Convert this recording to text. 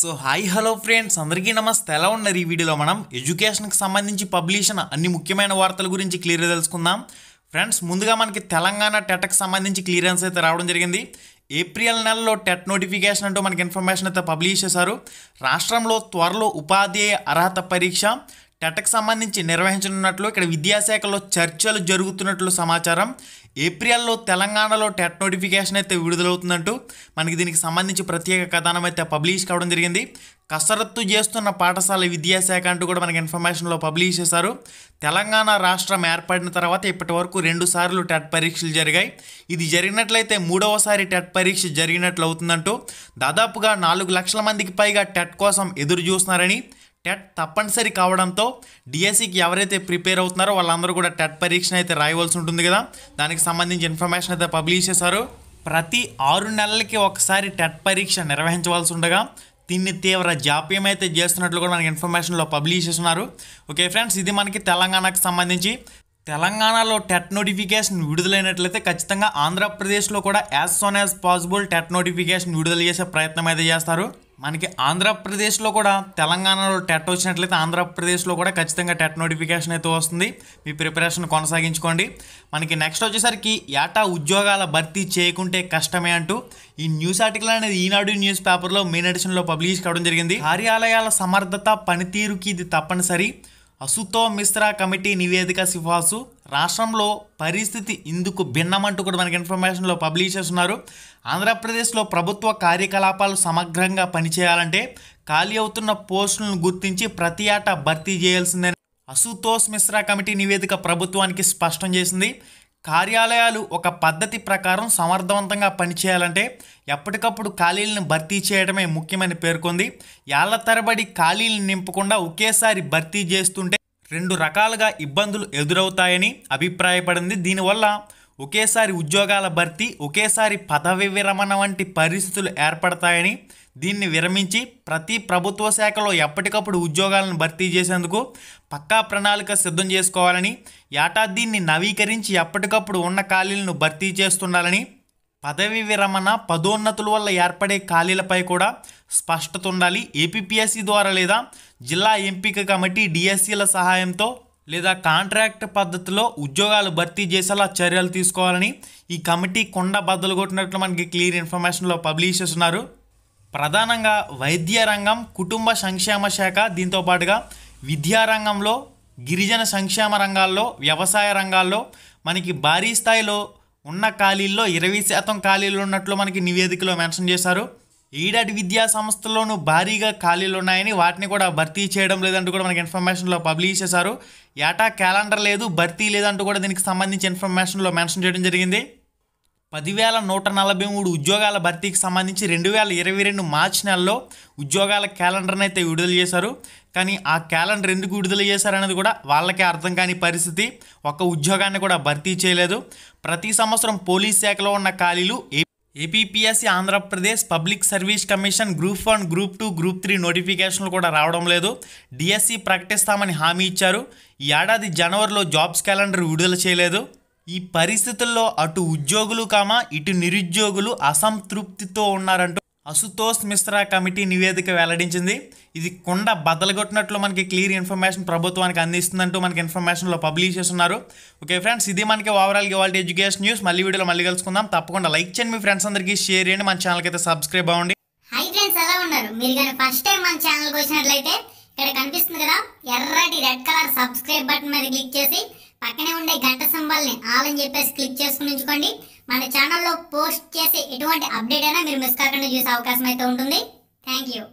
So hi hello friends. అందరికీ నమస్తే. ఎలా ఉన్నారు ఈ వీడియోలో మనం? ఎడ్యుకేషన్కి సంబంధించి పబ్లిష్ అయిన అన్ని ముఖ్యమైన వార్తల గురించి క్లియర్గా తెలుసుకుందాం. ఫ్రెండ్స్ ముందుగా మనకి తెలంగాణ టెట్కి సంబంధించి క్లియరెన్స్ అయితే రావడం జరిగింది. ఏప్రిల్ నెలలో టెట్ నోటిఫికేషన్ అంటూ మనకి ఇన్ఫర్మేషన్ అయితే పబ్లిష్ చేశారు. రాష్ట్రంలో త్వరలో ఉపాధ్యాయ అర్హత పరీక్ష టెట్కి సంబంధించి నిర్వహించనున్నట్లు ఇక్కడ విద్యాశాఖలో చర్చలు జరుగుతున్నట్లు సమాచారం. ఏప్రిల్లో తెలంగాణలో టెట్ నోటిఫికేషన్ అయితే విడుదలవుతుందంటూ మనకి దీనికి సంబంధించి ప్రత్యేక కథనం అయితే పబ్లిష్ కావడం జరిగింది. కసరత్తు చేస్తున్న పాఠశాల విద్యాశాఖ అంటూ కూడా మనకి ఇన్ఫర్మేషన్లో పబ్లిష్ చేశారు. తెలంగాణ రాష్ట్రం ఏర్పడిన తర్వాత ఇప్పటి వరకు రెండు సార్లు టెట్ పరీక్షలు జరిగాయి. ఇది జరిగినట్లయితే మూడవసారి టెట్ పరీక్ష జరిగినట్లు అవుతుందంటూ దాదాపుగా నాలుగు లక్షల మందికి పైగా టెట్ కోసం ఎదురు చూస్తున్నారని టెట్ తప్పనిసరి కావడంతో డిఎస్సికి ఎవరైతే ప్రిపేర్ అవుతున్నారో వాళ్ళందరూ కూడా టెట్ పరీక్షను అయితే రాయవలసి ఉంటుంది కదా. దానికి సంబంధించి ఇన్ఫర్మేషన్ అయితే పబ్లిష్ చేశారు. ప్రతి ఆరు నెలలకి ఒకసారి టెట్ పరీక్ష నిర్వహించవలసి ఉండగా దీన్ని తీవ్ర జాప్యం అయితే చేస్తున్నట్లు కూడా మనకి ఇన్ఫర్మేషన్లో పబ్లిష్ చేస్తున్నారు. ఓకే ఫ్రెండ్స్ ఇది మనకి తెలంగాణకు సంబంధించి. తెలంగాణలో టెట్ నోటిఫికేషన్ విడుదలైనట్లయితే ఖచ్చితంగా ఆంధ్రప్రదేశ్లో కూడా as soon as possible TET notification విడుదల చేసే ప్రయత్నం అయితే చేస్తారు. మనకి ఆంధ్రప్రదేశ్లో కూడా తెలంగాణలో టెట్ వచ్చినట్లయితే ఆంధ్రప్రదేశ్లో కూడా ఖచ్చితంగా టెట్ నోటిఫికేషన్ అయితే వస్తుంది. మీ ప్రిపరేషన్ కొనసాగించుకోండి. మనకి నెక్స్ట్ వచ్చేసరికి ఏటా ఉద్యోగాల భర్తీ చేయకుంటే కష్టమే అంటూ ఈ న్యూస్ ఆర్టికల్ అనేది ఈనాడు న్యూస్ పేపర్లో మెయిన్ ఎడిషన్లో పబ్లిష్ కావడం జరిగింది. కార్యాలయాల సమర్థత పనితీరుకి ఇది తప్పనిసరి. అసుతో మిశ్రా కమిటీ నివేదిక సిఫార్సు. రాష్ట్రంలో పరిస్థితి ఇందుకు భిన్నమంటూ కూడా మనకి ఇన్ఫర్మేషన్లో పబ్లిష్ చేస్తున్నారు. ఆంధ్రప్రదేశ్లో ప్రభుత్వ కార్యకలాపాలు సమగ్రంగా పనిచేయాలంటే ఖాళీ అవుతున్న పోస్టులను గుర్తించి ప్రతి ఏటా భర్తీ చేయాల్సిందని అసుతోష్ మిశ్రా కమిటీ నివేదిక ప్రభుత్వానికి స్పష్టం చేసింది. కార్యాలయాలు ఒక పద్ధతి ప్రకారం సమర్థవంతంగా పనిచేయాలంటే ఎప్పటికప్పుడు ఖాళీలను భర్తీ చేయడమే ముఖ్యమని పేర్కొంది. ఏళ్ళ తరబడి ఖాళీలను నింపకుండా ఒకేసారి భర్తీ చేస్తుంటే రెండు రకాలుగా ఇబ్బందులు ఎదురవుతాయని అభిప్రాయపడింది. దీనివల్ల ఒకేసారి ఉద్యోగాల భర్తీ ఒకేసారి పదవి విరమణ వంటి పరిస్థితులు ఏర్పడతాయని దీన్ని విరమించి ప్రతి ప్రభుత్వ శాఖలో ఎప్పటికప్పుడు ఉద్యోగాలను భర్తీ చేసేందుకు పక్కా ప్రణాళిక సిద్ధం చేసుకోవాలని ఏటా దీన్ని నవీకరించి ఎప్పటికప్పుడు ఉన్న ఖాళీలను భర్తీ చేస్తుండాలని పదవి విరమణ పదోన్నతుల వల్ల ఏర్పడే ఖాళీలపై కూడా స్పష్టత ఉండాలి. ఏపీపీఎస్సీ ద్వారా లేదా జిల్లా ఎంపిక కమిటీ డిఎస్సీల సహాయంతో లేదా కాంట్రాక్ట్ పద్ధతిలో ఉద్యోగాలు భర్తీ చేసేలా చర్యలు తీసుకోవాలని ఈ కమిటీ కొండ బద్దలు కొట్టినట్లు మనకి క్లియర్ ఇన్ఫర్మేషన్లో పబ్లిష్ చేస్తున్నారు. ప్రధానంగా వైద్య రంగం కుటుంబ సంక్షేమ శాఖ దీంతో పాటుగా విద్యారంగంలో గిరిజన సంక్షేమ రంగాల్లో వ్యవసాయ రంగాల్లో మనకి భారీ స్థాయిలో ఉన్న ఖాళీల్లో ఇరవై శాతం ఖాళీలు ఉన్నట్లు మనకి నివేదికలో మెన్షన్ చేశారు. ఈడాటి విద్యా సంస్థల్లోనూ భారీగా ఖాళీలు ఉన్నాయని వాటిని కూడా భర్తీ చేయడం లేదంటూ కూడా మనకి ఇన్ఫర్మేషన్లో పబ్లిష్ చేశారు. ఏటా క్యాలెండర్ లేదు భర్తీ లేదంటూ కూడా దీనికి సంబంధించి ఇన్ఫర్మేషన్లో మెన్షన్ చేయడం జరిగింది. పదివేల నూట నలభై మూడు ఉద్యోగాల భర్తీకి సంబంధించి రెండు వేల ఇరవై రెండు మార్చి నెలలో ఉద్యోగాల క్యాలెండర్ని అయితే విడుదల చేశారు. కానీ ఆ క్యాలెండర్ ఎందుకు విడుదల చేశారనేది కూడా వాళ్ళకే అర్థం కాని పరిస్థితి. ఒక ఉద్యోగాన్ని కూడా భర్తీ చేయలేదు. ప్రతి సంవత్సరం పోలీస్ శాఖలో ఉన్న ఖాళీలు APPSC Andhra Pradesh public service commission group one group two group three నోటిఫికేషన్లు కూడా రావడం లేదు. డిఎస్సి ప్రకటిస్తామని హామీ ఇచ్చారు. ఈ ఏడాది జనవరిలో జాబ్స్ క్యాలెండర్ విడుదల చేయలేదు. ఈ పరిస్థితుల్లో అటు ఉద్యోగులు కామా ఇటు నిరుద్యోగులు అసంతృప్తితో ఉన్నారంటూ అశుతోష్ మిశ్రా కమిటీ నివేదిక వెల్లడించింది. ఇది కొండ బదలగొట్టినట్లు మనకి క్లియర్ ఇన్ఫర్మేషన్ ప్రభుత్వానికి అందిస్తుందంటూ మనకి ఇన్ఫర్మేషన్లో పబ్లిష్ చేస్తున్నారు. ఓకే ఫ్రెండ్స్ ఇది మనకి ఓవరాల్గా ఇవాళ ఎడ్యుకేషన్ న్యూస్. మళ్ళీ వీడియోలో మళ్ళీ కలుసుకుందాం. తప్పకుండా లైక్ చేయండి మీ ఫ్రెండ్స్ అందరికీ షేర్ చేయండి. మన ఛానల్కి అయితే సబ్స్క్రైబ్ అవ్వండి. హై ఫ్రెండ్స్ ఎలా ఉన్నారు? మీరు కానీ ఫస్ట్ టైం మన ఛానల్కి వచ్చినట్లయితే ఇక్కడ కనిపిస్తుంది కదా ఎర్రటి రెడ్ కలర్ సబ్స్క్రైబ్ బటన్ మీద క్లిక్ చేసి పక్కనే ఉండే గంట సింబల్ని ఆల్ అని చెప్పేసి క్లిక్ చేసుకుని ఉంచుకోండి. మన ఛానల్లో పోస్ట్ చేసే ఎటువంటి అప్డేట్ అయినా మీరు మిస్ కాకుండా చూసే అవకాశం అయితే ఉంటుంది. Thank you